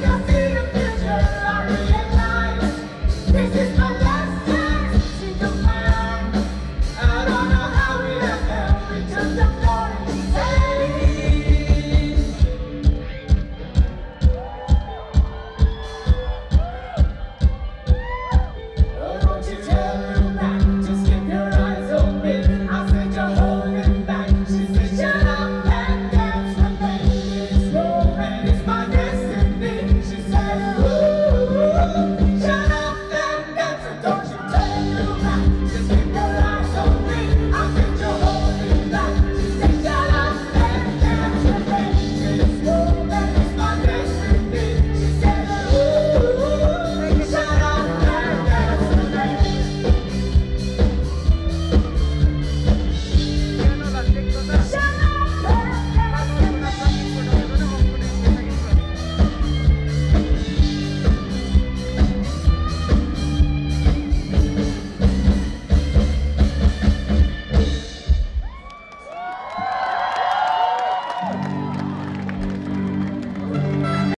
Yeah.